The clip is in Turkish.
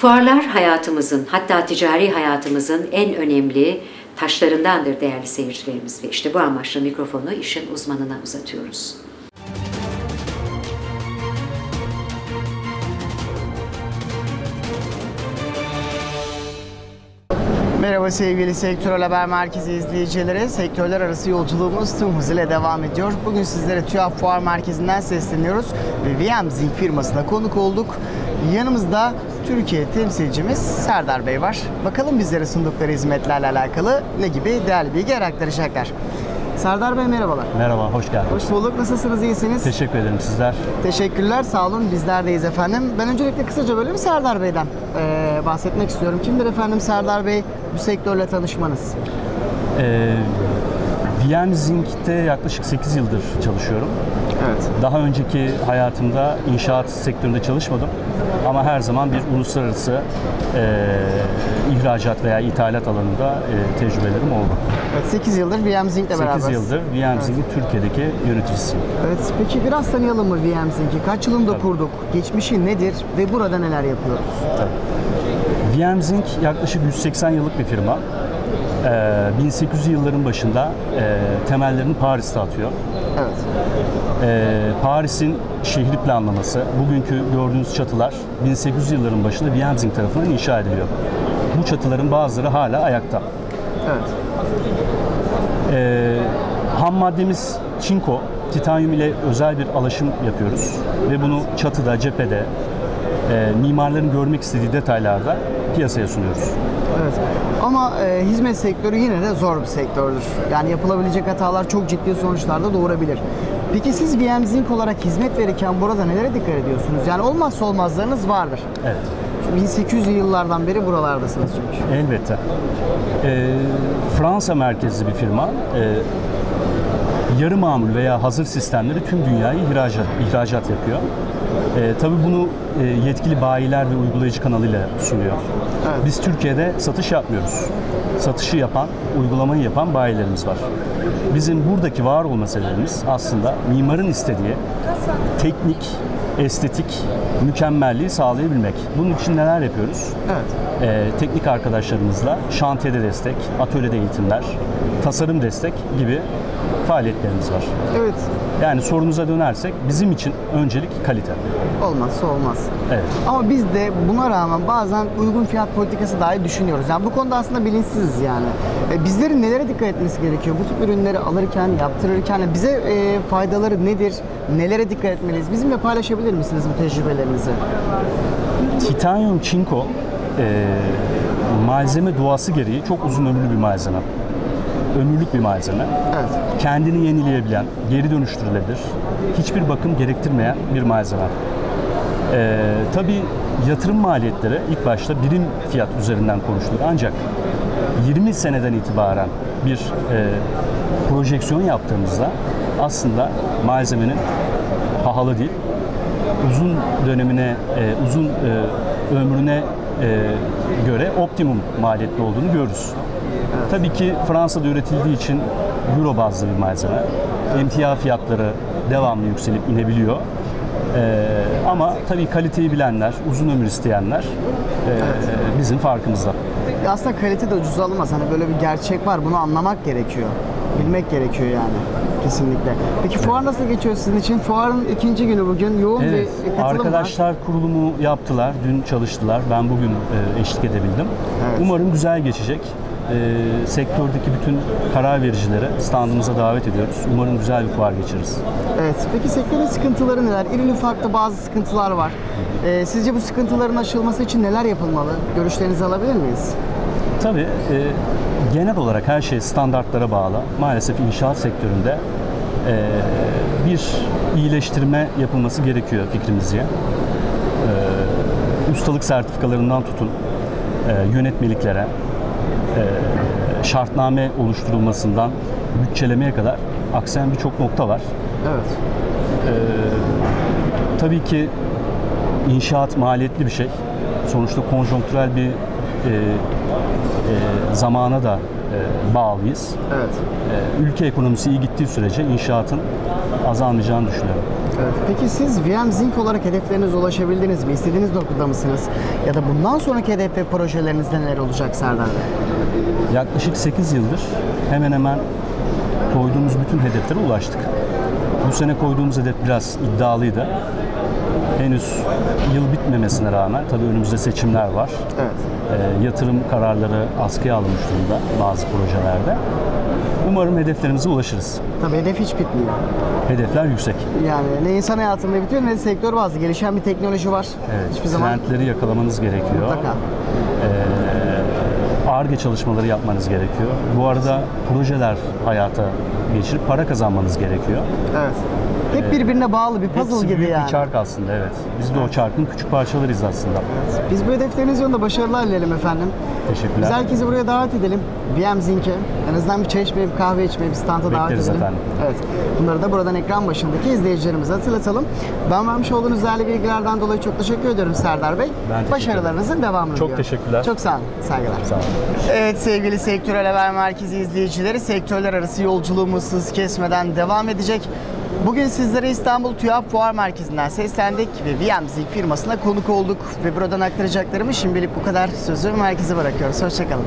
Fuarlar hayatımızın hatta ticari hayatımızın en önemli taşlarındandır değerli seyircilerimiz ve işte bu amaçla mikrofonu işin uzmanına uzatıyoruz. Merhaba sevgili Sektörel Haber Merkezi izleyicileri. Sektörler arası yolculuğumuz tüm hızıyla devam ediyor. Bugün sizlere TÜYAP Fuar Merkezi'nden sesleniyoruz ve VM Zinc firmasına konuk olduk. Yanımızda Türkiye temsilcimiz Serdar Bey var. Bakalım bizlere sundukları hizmetlerle alakalı ne gibi değerli bilgi aktaracaklar. Serdar Bey merhabalar. Merhaba, hoş geldiniz. Hoş bulduk. Nasılsınız? İyisiniz? Teşekkür ederim sizler. Teşekkürler, sağ olun. Bizler deyiz efendim. Ben öncelikle kısaca böyle bir Serdar Bey'den eee, bahsetmek istiyorum. Kimdir efendim Serdar Bey? Bu sektörle tanışmanız. Ee, VM Zinc'te yaklaşık 8 yıldır çalışıyorum. Evet. Daha önceki hayatımda inşaat sektöründe çalışmadım. Ama her zaman bir uluslararası e, ihracat veya ithalat alanında e, tecrübelerim oldu. Evet, 8 yıldır VM Zinc'le 8 beraberiz. yıldır VM Zinc'in Türkiye'deki yöneticisiyim. Evet, peki biraz tanıyalım mı VM Zinc'i? Kaç yılında Tabii. kurduk? Geçmişi nedir ve burada neler yapıyoruz? VM Zinc yaklaşık 180 yıllık bir firma. Ee, 1800 yılların başında e, temellerini Paris'te atıyor. Evet. Ee, Paris'in şehri planlaması, bugünkü gördüğünüz çatılar 1800 yılların başında Vienzing tarafından inşa ediliyor. Bu çatıların bazıları hala ayakta. Evet. Ee, ham maddemiz çinko, titanyum ile özel bir alaşım yapıyoruz ve bunu çatıda, cephede, e, mimarların görmek istediği detaylarda piyasaya sunuyoruz. Evet. Ama e, hizmet sektörü yine de zor bir sektördür. Yani yapılabilecek hatalar çok ciddi sonuçlar da doğurabilir. Peki siz VM Zinc olarak hizmet verirken burada nelere dikkat ediyorsunuz? Yani olmazsa olmazlarınız vardır. Evet. 1800'lü yıllardan beri buralardasınız çünkü. Elbette. Ee, Fransa merkezli bir firma. Ee, yarı mamul veya hazır sistemleri tüm dünyaya ihracat, ihracat yapıyor. Ee, tabii bunu e, yetkili bayiler ve uygulayıcı kanalıyla sunuyor. Evet. Biz Türkiye'de satış yapmıyoruz. Satışı yapan, uygulamayı yapan bayilerimiz var. Bizim buradaki var olma sebebimiz aslında mimarın istediği teknik, estetik mükemmelliği sağlayabilmek. Bunun için neler yapıyoruz? Evet. Ee, teknik arkadaşlarımızla şantiyede destek, atölyede eğitimler, tasarım destek gibi faaliyetlerimiz var. Evet. Yani sorunuza dönersek bizim için öncelik kalite. Olmazsa olmaz. Evet. Ama biz de buna rağmen bazen uygun fiyat politikası dahi düşünüyoruz. Yani bu konuda aslında bilinçsiziz yani. E, bizlerin nelere dikkat etmesi gerekiyor? Bu tip ürünleri alırken, yaptırırken bize e, faydaları nedir? Nelere dikkat etmeliyiz? Bizimle paylaşabilir misiniz bu tecrübelerinizi? Titanyum çinko e, malzeme doğası gereği çok uzun ömürlü bir malzeme. Ömürlük bir malzeme. Evet. Kendini yenileyebilen, geri dönüştürülebilir, hiçbir bakım gerektirmeyen bir malzeme. Ee, tabii yatırım maliyetleri ilk başta birim fiyat üzerinden konuşulur. Ancak 20 seneden itibaren bir e, projeksiyon yaptığımızda aslında malzemenin pahalı değil, uzun dönemine, e, uzun e, ömrüne e, göre optimum maliyetli olduğunu görürüz. Tabii ki Fransa'da üretildiği için euro bazlı bir malzeme. Emtia fiyatları devamlı yükselip inebiliyor. E, ama tabii kaliteyi bilenler, uzun ömür isteyenler e, bizim farkımızda. Aslında kalite de ucuz alınmaz. Hani böyle bir gerçek var. Bunu anlamak gerekiyor. Bilmek gerekiyor yani. Kesinlikle. Peki fuar nasıl geçiyor sizin için? Fuarın ikinci günü bugün. Yoğun Evet, bir katılım var. arkadaşlar kurulumu yaptılar, dün çalıştılar. Ben bugün e, eşlik edebildim. Evet. Umarım güzel geçecek. E, sektördeki bütün karar vericileri standımıza davet ediyoruz. Umarım güzel bir fuar geçiririz. Evet. Peki sektörün sıkıntıları neler? İrili ufakta bazı sıkıntılar var. Ee, sizce bu sıkıntıların aşılması için neler yapılmalı? Görüşlerinizi alabilir miyiz? Tabii e, genel olarak her şey standartlara bağlı. Maalesef inşaat sektöründe e, bir iyileştirme yapılması gerekiyor fikrimizce. E, ustalık sertifikalarından tutun e, yönetmeliklere, e, şartname oluşturulmasından bütçelemeye kadar aksayan birçok nokta var. Evet. Tabii ki inşaat maliyetli bir şey. Sonuçta konjonktürel bir e, e, zamana da e, bağlıyız. Evet. E, ülke ekonomisi iyi gittiği sürece inşaatın azalmayacağını düşünüyorum. Evet. Peki siz VM Zinc olarak hedeflerinize ulaşabildiniz mi? İstediğiniz noktada mısınız? Ya da bundan sonraki hedef ve projelerinizde neler olacak Serdar Bey? Yaklaşık 8 yıldır hemen hemen koyduğumuz bütün hedeflere ulaştık. Bu sene koyduğumuz hedef biraz iddialıydı. Henüz yıl bitmemesine rağmen tabii önümüzde seçimler var. Evet. E, yatırım kararları askıya alınmış durumda bazı projelerde. Umarım hedeflerimize ulaşırız. Tabii hedef hiç bitmiyor. Hedefler yüksek. Yani ne insan hayatında bitiyor ne de sektör bazlı gelişen bir teknoloji var. Evet, Hiçbir zaman trendleri yakalamanız gerekiyor. mutlaka. ARGE çalışmaları yapmanız gerekiyor. Bu arada projeler hayata geçirip para kazanmanız gerekiyor. Evet. Hep birbirine bağlı bir puzzle gibi büyük yani. bir çark aslında evet. Biz de o çarkın küçük parçalarıyız aslında. Biz bu hedefleriniz yolunda başarılar dileyelim efendim. Teşekkürler. Biz herkesi buraya davet edelim. VM Zinc'e. En azından bir çay içmeye, bir kahve içmeye, bir standa davet edelim. efendim. Evet. Bunları da buradan ekran başındaki izleyicilerimize hatırlatalım. Ben vermiş olduğunuz değerli bilgilerden dolayı çok teşekkür ediyorum Serdar Bey. Ben Başarılarınızın devamını Çok diliyorum. teşekkürler. Çok sağ olun. Saygılar. Sağ olun. Evet sevgili Sektörel Haber Merkezi izleyicileri, sektörler arası yolculuğumuz hız kesmeden devam edecek. Bugün sizlere İstanbul TÜYAP Fuar Merkezi'nden seslendik ve VM Zinc firmasına konuk olduk. Ve buradan aktaracaklarımı şimdilik bu kadar. Sözü merkeze bırakıyoruz. Hoşçakalın.